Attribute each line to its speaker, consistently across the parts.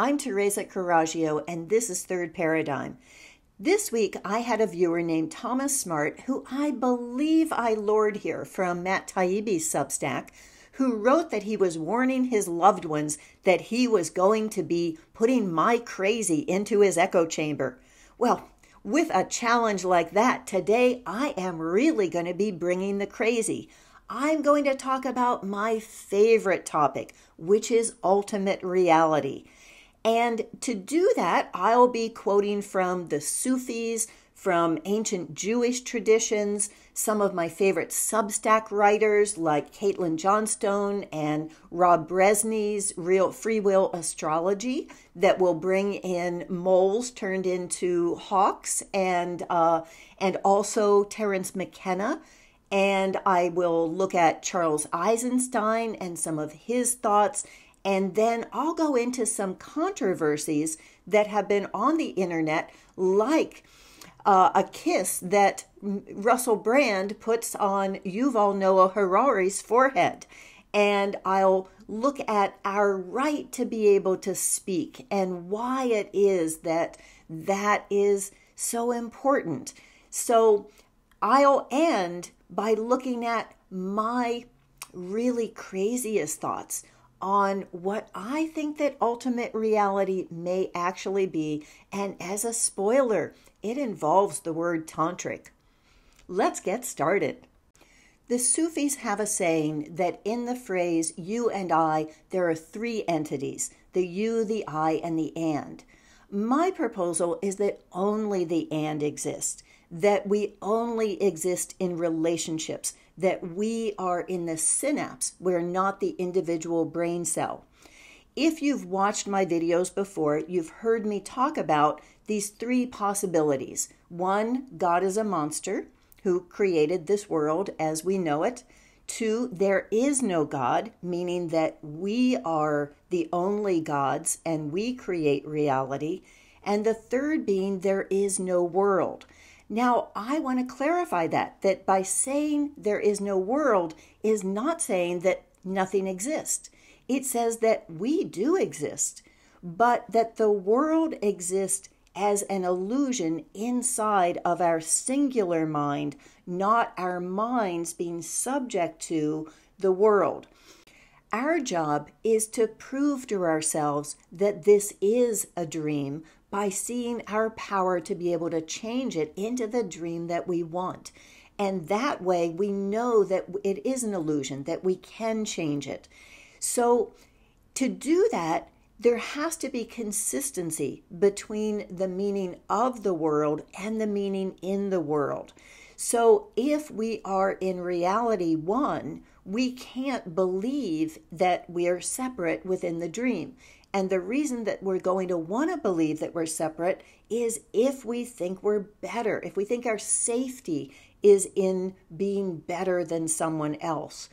Speaker 1: I'm Teresa Coraggio, and this is Third Paradigm. This week, I had a viewer named Thomas Smart, who I believe I lured here from Matt Taibbi's Substack, who wrote that he was warning his loved ones that he was going to be putting my crazy into his echo chamber. Well, with a challenge like that, today I am really going to be bringing the crazy. I'm going to talk about my favorite topic, which is ultimate reality. And to do that, I'll be quoting from the Sufis, from ancient Jewish traditions, some of my favorite Substack writers like Caitlin Johnstone and Rob Brezsny's Real Free Will Astrology that will bring in moles turned into hawks and uh, and also Terence McKenna and I will look at Charles Eisenstein and some of his thoughts. And then I'll go into some controversies that have been on the internet, like uh, a kiss that Russell Brand puts on Yuval Noah Harari's forehead. And I'll look at our right to be able to speak and why it is that that is so important. So I'll end by looking at my really craziest thoughts on what I think that ultimate reality may actually be. And as a spoiler, it involves the word tantric. Let's get started. The Sufis have a saying that in the phrase you and I, there are three entities the you, the I, and the and. My proposal is that only the and exists that we only exist in relationships, that we are in the synapse, we're not the individual brain cell. If you've watched my videos before, you've heard me talk about these three possibilities. One, God is a monster who created this world as we know it. Two, there is no God, meaning that we are the only gods and we create reality. And the third being there is no world. Now, I want to clarify that, that by saying there is no world is not saying that nothing exists. It says that we do exist, but that the world exists as an illusion inside of our singular mind, not our minds being subject to the world. Our job is to prove to ourselves that this is a dream by seeing our power to be able to change it into the dream that we want. And that way we know that it is an illusion, that we can change it. So, to do that, there has to be consistency between the meaning of the world and the meaning in the world. So, if we are in reality one, we can't believe that we are separate within the dream. And the reason that we're going to want to believe that we're separate is if we think we're better, if we think our safety is in being better than someone else.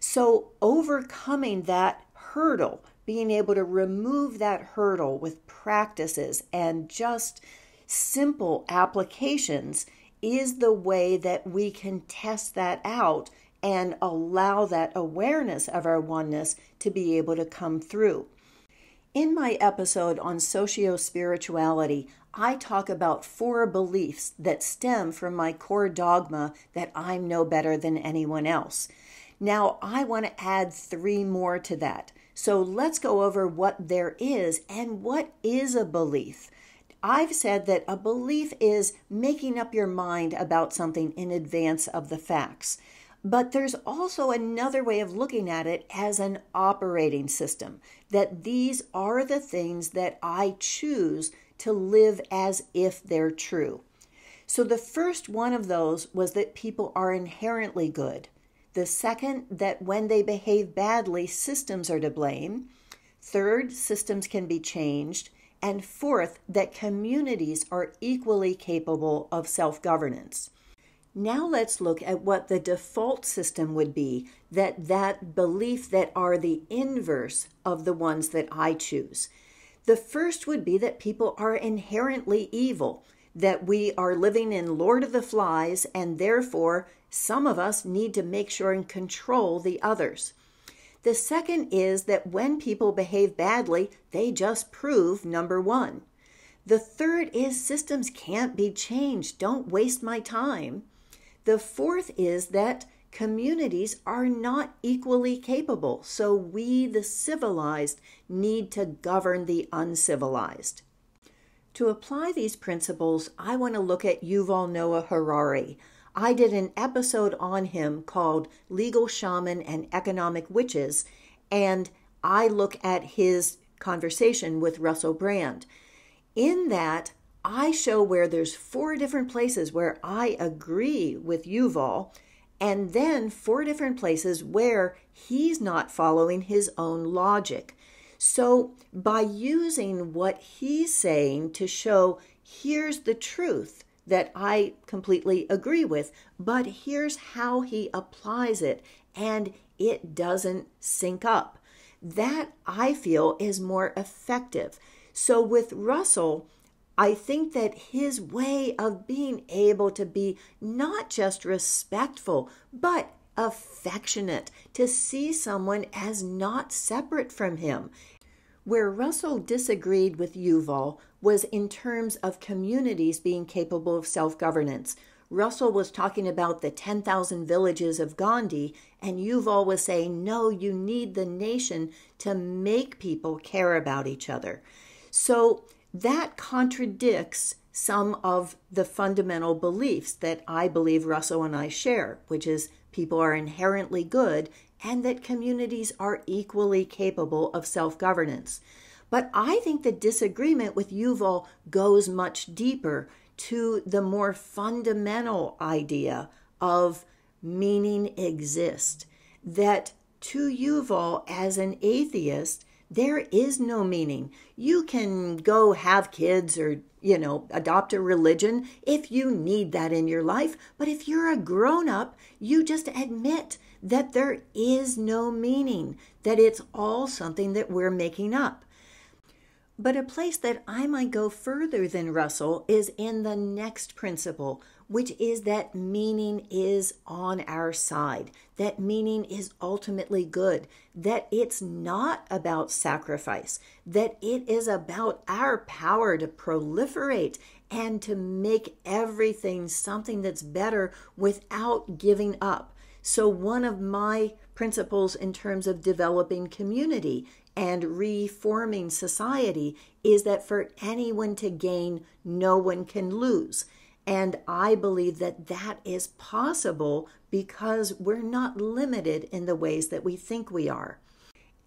Speaker 1: So, overcoming that hurdle, being able to remove that hurdle with practices and just simple applications is the way that we can test that out and allow that awareness of our oneness to be able to come through. In my episode on socio spirituality, I talk about four beliefs that stem from my core dogma that I'm no better than anyone else. Now, I want to add three more to that. So let's go over what there is and what is a belief. I've said that a belief is making up your mind about something in advance of the facts. But there's also another way of looking at it as an operating system, that these are the things that I choose to live as if they're true. So the first one of those was that people are inherently good. The second, that when they behave badly, systems are to blame. Third, systems can be changed. And fourth, that communities are equally capable of self governance. Now let's look at what the default system would be that that belief that are the inverse of the ones that I choose. The first would be that people are inherently evil, that we are living in Lord of the Flies and therefore some of us need to make sure and control the others. The second is that when people behave badly, they just prove number one. The third is systems can't be changed. Don't waste my time. The fourth is that communities are not equally capable, so we, the civilized, need to govern the uncivilized. To apply these principles, I want to look at Yuval Noah Harari. I did an episode on him called Legal Shaman and Economic Witches, and I look at his conversation with Russell Brand. In that, I show where there's four different places where I agree with Yuval and then four different places where he's not following his own logic. So, by using what he's saying to show here's the truth that I completely agree with, but here's how he applies it, and it doesn't sync up. That I feel is more effective. So, with Russell, I think that his way of being able to be not just respectful, but affectionate, to see someone as not separate from him. Where Russell disagreed with Yuval was in terms of communities being capable of self governance. Russell was talking about the 10,000 villages of Gandhi, and Yuval was saying, no, you need the nation to make people care about each other. So that contradicts some of the fundamental beliefs that I believe Russell and I share, which is people are inherently good and that communities are equally capable of self governance. But I think the disagreement with Yuval goes much deeper to the more fundamental idea of meaning exists. That to Yuval, as an atheist, there is no meaning. You can go have kids or, you know, adopt a religion if you need that in your life. But if you're a grown up, you just admit that there is no meaning, that it's all something that we're making up. But a place that I might go further than Russell is in the next principle, which is that meaning is on our side, that meaning is ultimately good, that it's not about sacrifice, that it is about our power to proliferate and to make everything something that's better without giving up. So, one of my principles in terms of developing community and reforming society is that for anyone to gain, no one can lose. And I believe that that is possible because we're not limited in the ways that we think we are.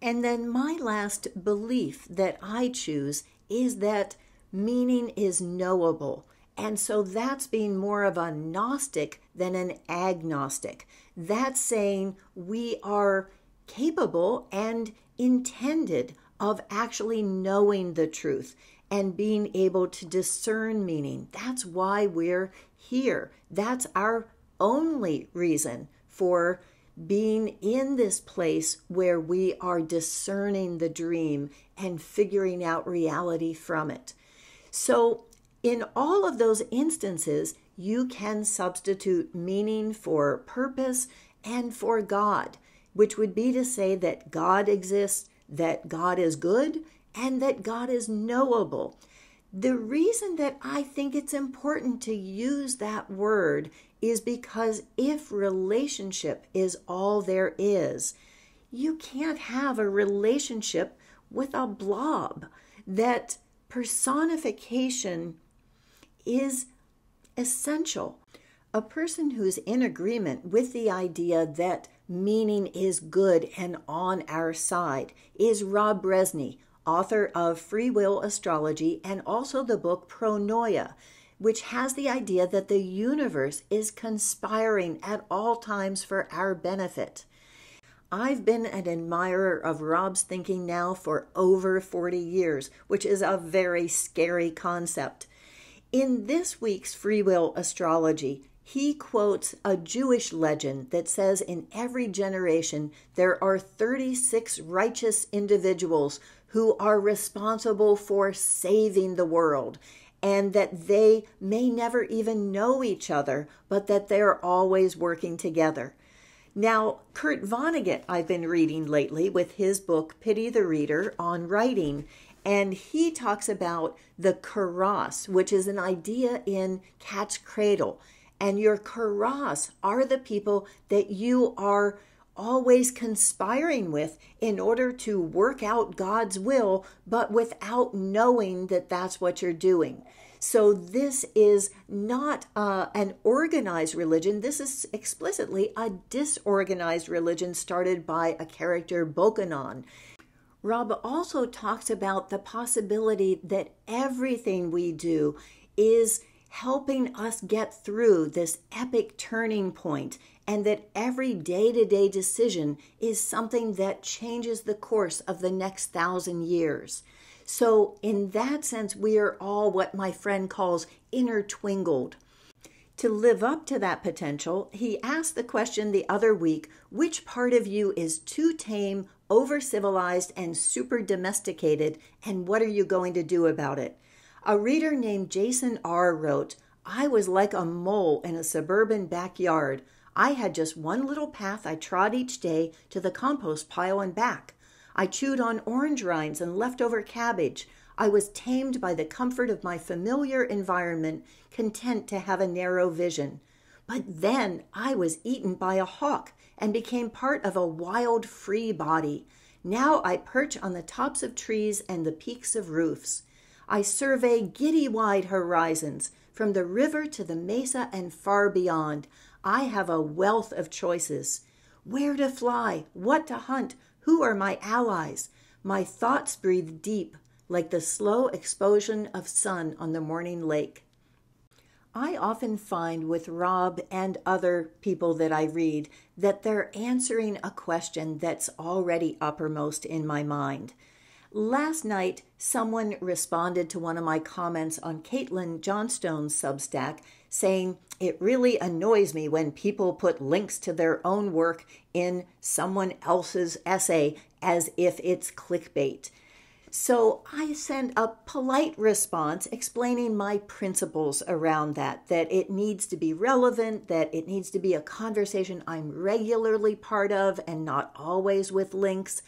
Speaker 1: And then my last belief that I choose is that meaning is knowable. And so that's being more of a Gnostic than an agnostic. That's saying we are capable and intended of actually knowing the truth and being able to discern meaning. That's why we're here. That's our only reason for being in this place where we are discerning the dream and figuring out reality from it. So, in all of those instances, you can substitute meaning for purpose and for God, which would be to say that God exists, that God is good, and that God is knowable. The reason that I think it's important to use that word is because if relationship is all there is, you can't have a relationship with a blob. That personification is essential. A person who's in agreement with the idea that meaning is good and on our side is Rob Brezsny, author of Free Will Astrology and also the book Pronoia, which has the idea that the universe is conspiring at all times for our benefit. I've been an admirer of Rob's thinking now for over 40 years, which is a very scary concept. In this week's Free Will Astrology, he quotes a Jewish legend that says in every generation there are 36 righteous individuals who are responsible for saving the world and that they may never even know each other, but that they're always working together. Now, Kurt Vonnegut, I've been reading lately with his book, Pity the Reader, on writing. And he talks about the karass, which is an idea in Cat's Cradle. And your karass are the people that you are always conspiring with in order to work out God's will, but without knowing that that's what you're doing. So, this is not uh, an organized religion. This is explicitly a disorganized religion started by a character, Bokonon. Rob also talks about the possibility that everything we do is helping us get through this epic turning point and that every day to day decision is something that changes the course of the next thousand years. So, in that sense, we are all what my friend calls intertwingled. To live up to that potential, he asked the question the other week which part of you is too tame, over civilized, and super domesticated, and what are you going to do about it? A reader named Jason R. wrote, I was like a mole in a suburban backyard. I had just one little path I trod each day to the compost pile and back. I chewed on orange rinds and leftover cabbage. I was tamed by the comfort of my familiar environment, content to have a narrow vision. But then I was eaten by a hawk and became part of a wild, free body. Now I perch on the tops of trees and the peaks of roofs. I survey giddy wide horizons, from the river to the mesa and far beyond. I have a wealth of choices. Where to fly, what to hunt, who are my allies? My thoughts breathe deep, like the slow explosion of sun on the morning lake. I often find with Rob and other people that I read that they're answering a question that's already uppermost in my mind. Last night, someone responded to one of my comments on Caitlin Johnstone's Substack saying, It really annoys me when people put links to their own work in someone else's essay as if it's clickbait. So I sent a polite response explaining my principles around that, that it needs to be relevant, that it needs to be a conversation I'm regularly part of and not always with links.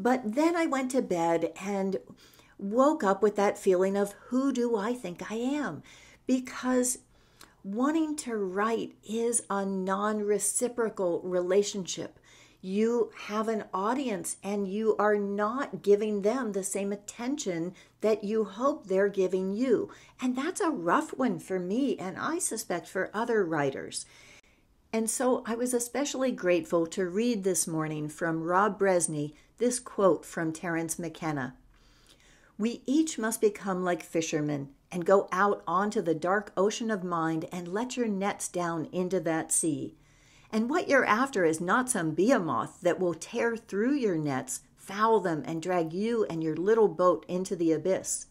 Speaker 1: But then I went to bed and woke up with that feeling of who do I think I am? Because wanting to write is a non reciprocal relationship. You have an audience and you are not giving them the same attention that you hope they're giving you. And that's a rough one for me, and I suspect for other writers. And so I was especially grateful to read this morning from Rob Brezsny this quote from Terence McKenna We each must become like fishermen and go out onto the dark ocean of mind and let your nets down into that sea. And what you're after is not some behemoth that will tear through your nets, foul them, and drag you and your little boat into the abyss.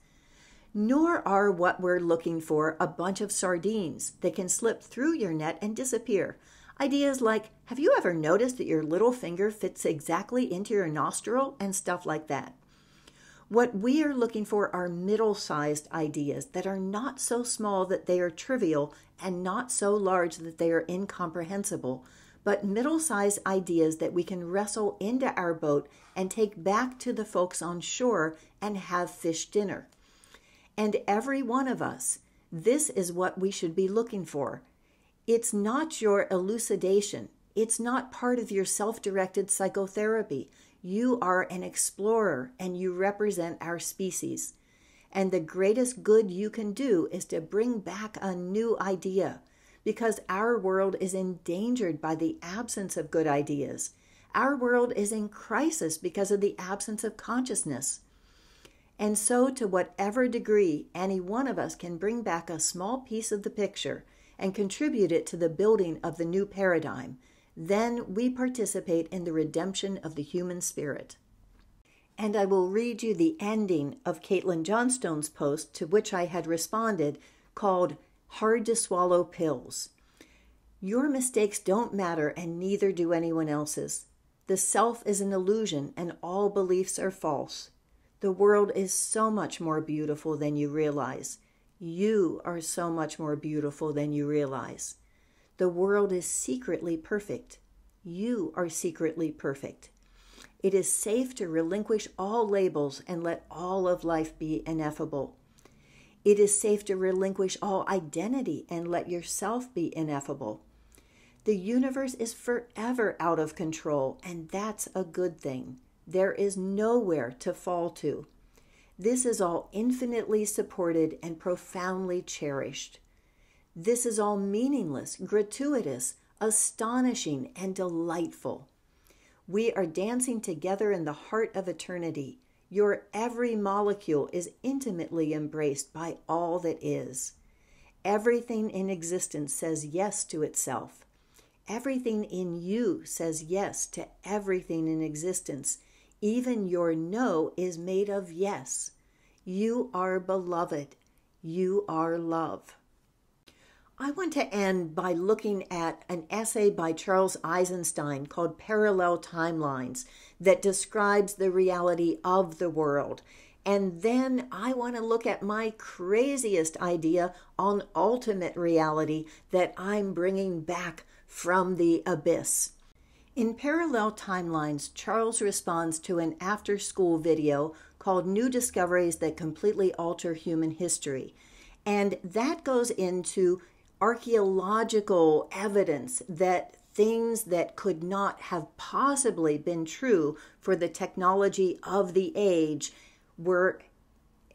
Speaker 1: Nor are what we're looking for a bunch of sardines that can slip through your net and disappear. Ideas like, have you ever noticed that your little finger fits exactly into your nostril? And stuff like that. What we are looking for are middle sized ideas that are not so small that they are trivial and not so large that they are incomprehensible, but middle sized ideas that we can wrestle into our boat and take back to the folks on shore and have fish dinner. And every one of us, this is what we should be looking for. It's not your elucidation. It's not part of your self directed psychotherapy. You are an explorer and you represent our species. And the greatest good you can do is to bring back a new idea because our world is endangered by the absence of good ideas. Our world is in crisis because of the absence of consciousness. And so, to whatever degree any one of us can bring back a small piece of the picture and contribute it to the building of the new paradigm, then we participate in the redemption of the human spirit. And I will read you the ending of Caitlin Johnstone's post to which I had responded, called Hard to Swallow Pills. Your mistakes don't matter, and neither do anyone else's. The self is an illusion, and all beliefs are false. The world is so much more beautiful than you realize. You are so much more beautiful than you realize. The world is secretly perfect. You are secretly perfect. It is safe to relinquish all labels and let all of life be ineffable. It is safe to relinquish all identity and let yourself be ineffable. The universe is forever out of control, and that's a good thing. There is nowhere to fall to. This is all infinitely supported and profoundly cherished. This is all meaningless, gratuitous, astonishing, and delightful. We are dancing together in the heart of eternity. Your every molecule is intimately embraced by all that is. Everything in existence says yes to itself. Everything in you says yes to everything in existence. Even your no is made of yes. You are beloved. You are love. I want to end by looking at an essay by Charles Eisenstein called Parallel Timelines that describes the reality of the world. And then I want to look at my craziest idea on ultimate reality that I'm bringing back from the abyss. In parallel timelines, Charles responds to an after school video called New Discoveries That Completely Alter Human History. And that goes into archaeological evidence that things that could not have possibly been true for the technology of the age were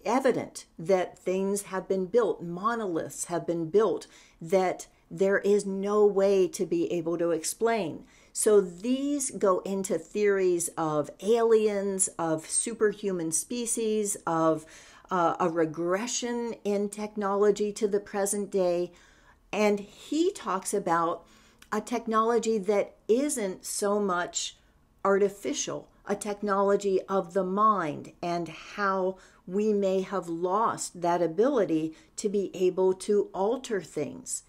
Speaker 1: evident that things have been built, monoliths have been built that there is no way to be able to explain. So these go into theories of aliens, of superhuman species, of uh, a regression in technology to the present day. And he talks about a technology that isn't so much artificial, a technology of the mind, and how we may have lost that ability to be able to alter things.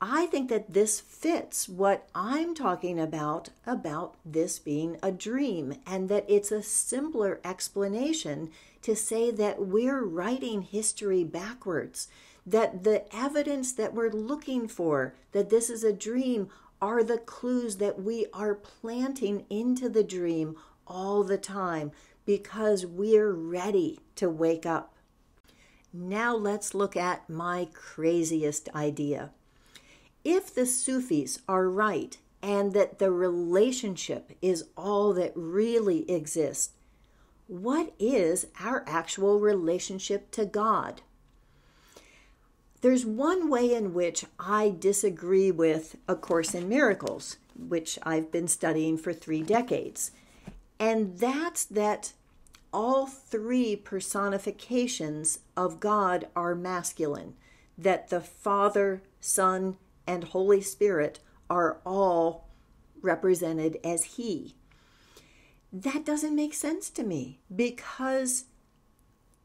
Speaker 1: I think that this fits what I'm talking about about this being a dream, and that it's a simpler explanation to say that we're writing history backwards, that the evidence that we're looking for, that this is a dream, are the clues that we are planting into the dream all the time because we're ready to wake up. Now let's look at my craziest idea if the Sufis are right and that the relationship is all that really exists, what is our actual relationship to God? There's one way in which I disagree with A Course in Miracles, which I've been studying for three decades, and that's that all three personifications of God are masculine, that the Father, Son, and Holy Spirit are all represented as He. That doesn't make sense to me because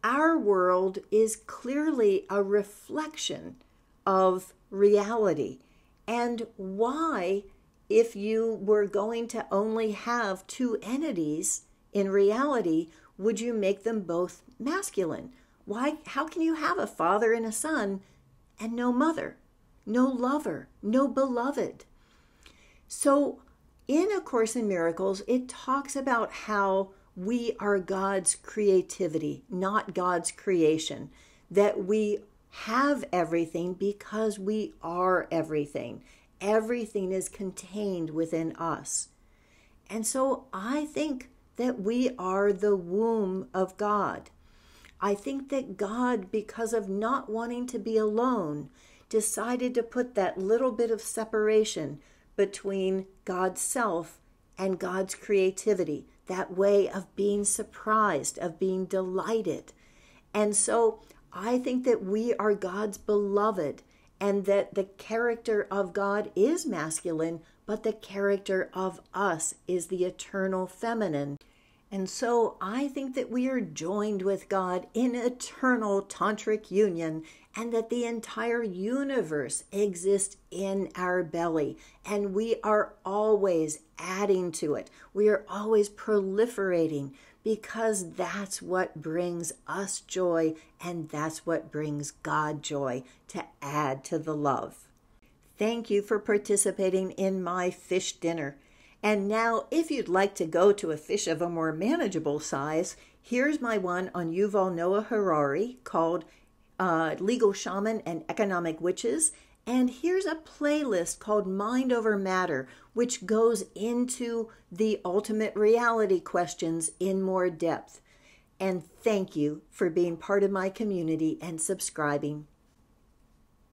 Speaker 1: our world is clearly a reflection of reality. And why, if you were going to only have two entities in reality, would you make them both masculine? Why how can you have a father and a son and no mother? No lover, no beloved. So, in A Course in Miracles, it talks about how we are God's creativity, not God's creation, that we have everything because we are everything. Everything is contained within us. And so I think that we are the womb of God. I think that God, because of not wanting to be alone, decided to put that little bit of separation between God's self and God's creativity, that way of being surprised, of being delighted. And so I think that we are God's beloved and that the character of God is masculine, but the character of us is the eternal feminine. And so I think that we are joined with God in eternal tantric union and that the entire universe exists in our belly and we are always adding to it. We are always proliferating because that's what brings us joy and that's what brings God joy to add to the love. Thank you for participating in my fish dinner. And now, if you'd like to go to a fish of a more manageable size, here's my one on Yuval Noah Harari called uh, Legal Shaman and Economic Witches. And here's a playlist called Mind Over Matter, which goes into the ultimate reality questions in more depth. And thank you for being part of my community and subscribing.